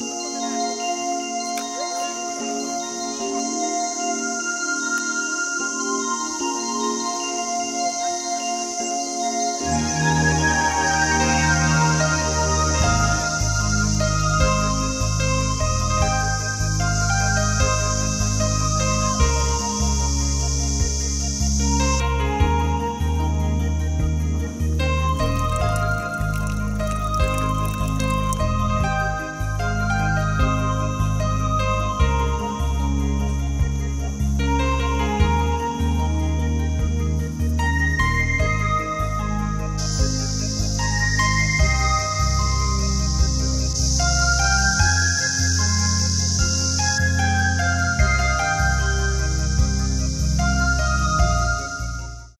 Bye.